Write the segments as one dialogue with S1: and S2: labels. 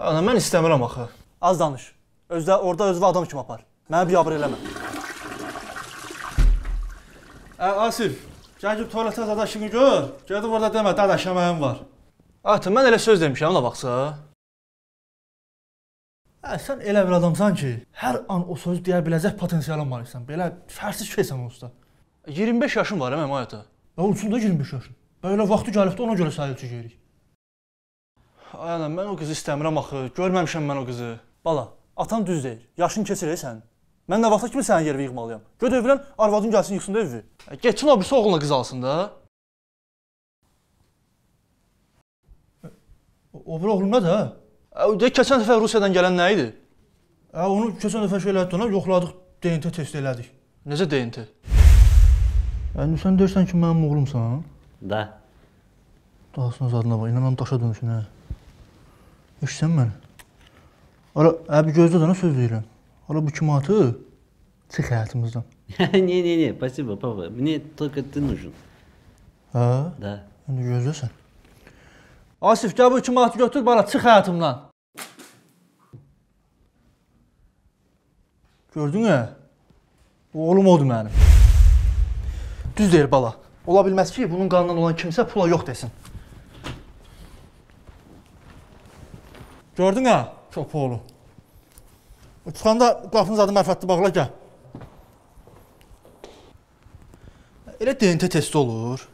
S1: Ana mən istəmirəm axı.
S2: Az danış. Özdə orada özünü adam kimi apar. Məni biabır eləmə.
S1: Ə, Asif, gəl gib tualetə dadaşını gör. Gedib orada demə dadaş əməyim var. Atı, mən elə söz demişəm, ona baxsa. Ə, sən elə bir adamsan ki, hər an o sözü deyə biləcək potensialın maliksən. Belə fərsiz şeysən usta. 25 yaşım var, hə mənim həyata. Və olsun da 25 yaşın. Belə vaxtı gəlibdi, ona görə sayılçı yeyirik. Ay ana, mən o qızı istəmirəm axı. Görməmişəm mən o qızı.
S2: Bala, atan düz deyir. Yaşın keçir sənin. Mən nə vaxta kimi sənin yerini yığmalıyam? Göt evlən, arvadın gəlsin yıxsın da evi.
S1: Getsin o birisi oğluna qız alsın da. O, bir oğlum nədir? hə? O de keçən dəfə Rusiyadan gələn nə idi? Ə, onu keçən dəfə şey elədik, ona yoxladıq, DNT test elədik. Necə DNT? Yəni sən deyirsən ki, mənim oğlumsan?
S3: Da.
S1: Dahasına zadına bax, inanam daşa dönsün hə. Eşitsən məni? Ara, əbi gözlə də nə söz deyirəm. Ara bu kimi atı çıx həyatımızdan.
S3: Не-не-не, спасибо, папа. Мне только ты нужен.
S1: Hə?
S3: Да.
S1: İndi gözləsən. Asif, gəl bu iki manatı götür, bana çıx həyatımdan. Gördün ya? Oğlum odur mənim. Düz deyir bala. Ola bilməz ki, bunun qanından olan kimsə pula yox desin. Gördün ha? Çox oğlu. Çıxanda qapının zadı mərfətli bağla gəl. Elə DNT testi olur.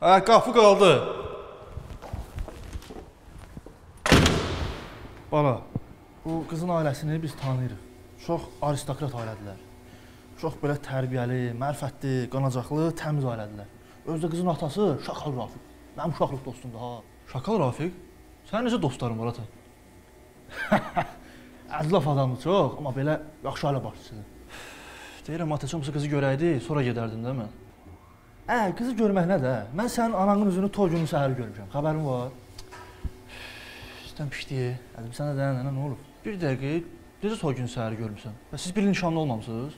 S1: Hə, qapı qaldı. Bala, bu qızın ailəsini biz tanıyırıq. Çox aristokrat ailədirlər. Çox belə tərbiyəli, mərifətli, qanacaqlı, təmiz ailədirlər. Özdə qızın atası Şaxal Rafiq. Mənim uşaqlıq dostumdur ha. Şaxal Rafiq? Sənin necə dostların var ata? Ədlaf adamdır çox, amma belə yaxşı ailə başçısıdır. Deyirəm ata, çomsa qızı görəydi, sonra gedərdim də mən. Ə, qızı görmək nədir? Mən sənin ananın üzünü toy günü səhər görmüşəm. Xəbərin var? İstəm pişdiyi. Ədim sənə də nənə nə olub? Bir dəqiqə, necə toy günü səhər görmüsən? Və siz bir nişanlı olmamısınız?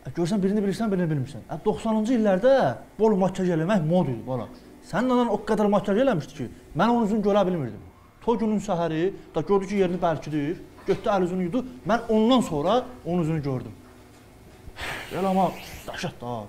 S1: Ə, görsən birini bilirsən, birini bilmirsən. Ə, 90-cı illərdə bol makyaj eləmək mod idi bala. Sənin anan o qədər makyaj eləmişdi ki, mən onun üzünü görə bilmirdim. Toy günün səhəri da gördü ki, yerini bərkidir, götdü əl üzünü yudu. Mən ondan sonra onun üzünü gördüm. Elə amma dəhşət da.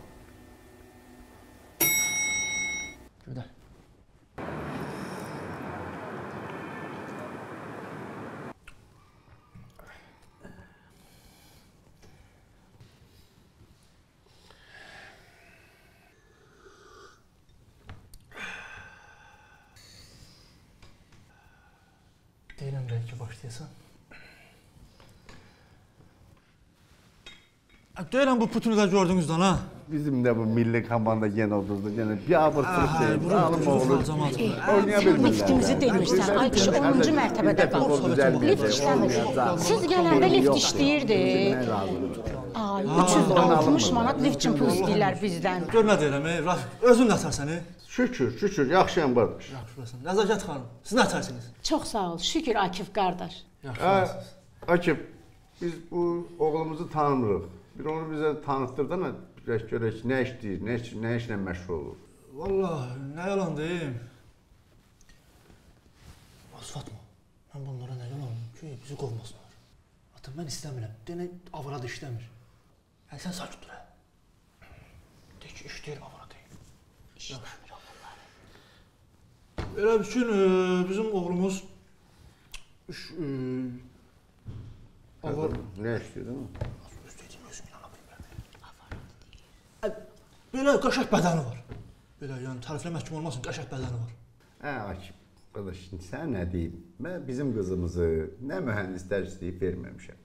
S1: Deyirəm bəlkə başlayasan. Deyirəm bu Putini də gördünüz də ha?
S4: Bizim de bu milli komanda gene oturdu. Gene bir abır
S1: Aha,
S4: sırf değil.
S1: bunu
S4: Alım oğlu.
S1: artık.
S4: Oynayabilirler.
S5: Liftimizi demirsən. Ay kişi 10-cu mərtəbədə qalır. Lift işləmir. Siz gələndə lift işləyirdi. Ay 360 manat lift üçün pul istəyirlər bizdən.
S1: Gör nə deyirəm, ey Rafiq. Özün nətərsən, ey?
S4: Şükür, şükür. Yaxşıyam qardaş.
S1: Yaxşısan. Nəzakət xanım, siz nətərsiniz?
S5: Çox sağ ol. Şükür Akif qardaş.
S1: Yaxşısınız.
S4: Akif, biz bu oğlumuzu tanımırıq. Bir onu bizə tanıtdır da nə görək görək nə işləyir, nə iş, nə işlə məşğul olur.
S1: Vallahi nə yalan deyim. Az Fatma, mən bunlara nə yalan deyim ki, bizi qovmasınlar. Ata mən istəmirəm. Denə avarada işləmir. Hə sən sakit dur. hə. De ki, işləyir avarada. İşləmir avarada. Elə bütün e, bizim oğlumuz e, avar
S4: Nə işləyir, değil mi?
S1: Öz dediyim özüm inana bilmirəm. Ə, Belə qəşəng bədəni var. Belə yəni tərifləmək kimi olmasın, qəşəng bədəni var.
S4: Hə, Akif. Qardaş, sən nə deyim? Mən bizim qızımızı nə mühəndislər istəyib verməmişəm.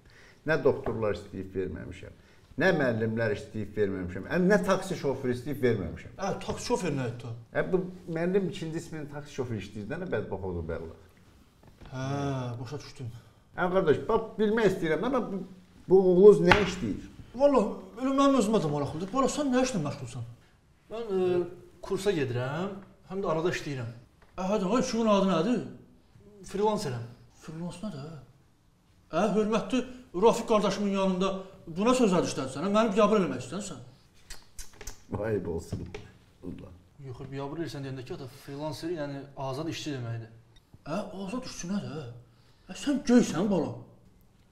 S4: Nə doktorlar istəyib verməmişəm. Nə müəllimlər istəyib verməmişəm. Həm nə taksi şoförü istəyib verməmişəm.
S1: Ə, taksi şoferinə etdi.
S4: Hə bu müəllim ikinci ismini taksi şoförü istəyir də nə bədbax olur bəlli.
S1: Hə, başa düşdüm.
S4: Hə qardaş, bax bilmək istəyirəm amma bu, bu oğlunuz nə işləyir?
S1: Vallah, elə mənim özümə də maraqlıdır. Bala sən nə işlə məşğulsan? Mən e, kursa gedirəm, həm də arada işləyirəm. Ə, hə, də, işin adı nədir? Freelancerəm. Freelance nədir? Ə, hörmətli Rafiq qardaşımın yanında buna söz ədişdənsən, hə? məni biabır eləmək istəyirsən?
S4: Vay olsun. Allah.
S1: Yox, biabır elsən deyəndə ki, ata freelancer yəni azad işçi deməkdir. Ə, azad işçi nədir? Ə, sən göysən bala.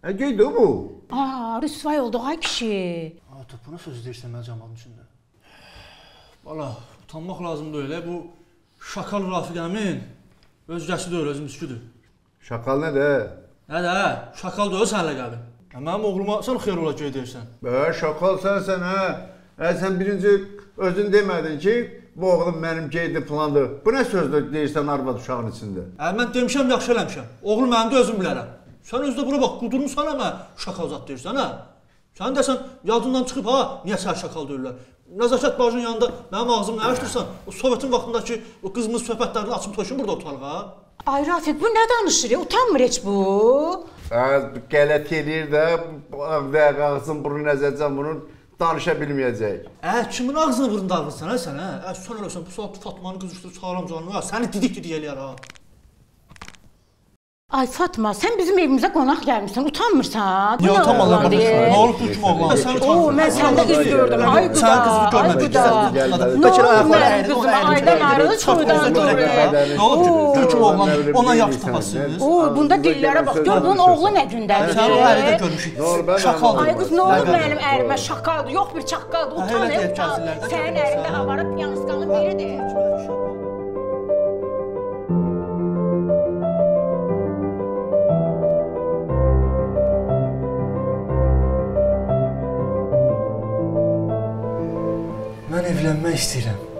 S4: Hə geydi bu.
S5: Aa, rüsvay oldu ay kişi.
S1: Ata, buna söz deyirsən mən cəmaatın içində. Bala, utanmaq lazım deyil. Bu şakal Rafiqəmin özgəsi deyil, özüm üsküdür.
S4: Şakal nədir?
S1: Nə də, şakal deyil sən ləqəbin. Hə, mənim oğluma sən xeyir ola göy deyirsən.
S4: Bə, şakal sənsən hə. Hə sən birinci özün demədin ki, bu oğlum mənim geydi plandır. Bu nə sözdür deyirsən arvad uşağın içində?
S1: Hə, mən demişəm, yaxşı eləmişəm. Oğlum mənim də özüm bilərəm. Sən özdə bura bax, qudurmusan amma şakal zad deyirsən hə? Sən desən yadından çıxıb ha, niyə sən şakal deyirlər? Nəzakət bacının yanında mənim ağzımı nə açdırsan? O Sovetin vaxtındakı o qızmız söhbətlərini açıb toşun burada otalığa.
S5: Ay Rafiq bu nə danışır? ya? Utanmır heç bu.
S4: Hə, qələt eləyir də, və ağzın burun nəzərcən bunu danışa bilməyəcək.
S1: Ə, kimin ağzını burun dağılırsan hə sən hə? Ə, sən eləsən bu saat Fatmanı qızışdırıb çağıram canını. Ha, səni didik-didik eləyər ha.
S5: Ay Fatma, sən bizim evimizə qonaq gəlmisən. Utanmırsan?
S1: Niyə baxırsan? Nə olub bu kim oğlan? Sən
S5: Oo, mən səndə qız gördüm. Ay quda.
S1: Sən qızı görmədik.
S4: Gəlmədi.
S5: Nə olub mənim qızım? Aydan ayrıldı, çoydan doğru.
S1: Nə olub ki? Bu kim oğlan? Ondan yaxşı tapasınız.
S5: Oo, bunda dillərə bax. Gör bunun oğlu nə gündədir.
S1: Sən o əldə görmüşük.
S4: Doğru, mən
S1: Şakaldır.
S5: Ay qız nə olub mənim ərimə şakaldır, yox bir çaqqaldır. Utan, utan. Sənin ərində avarı piyaniskanın biridir.
S1: Mən evlənmək istəyirəm.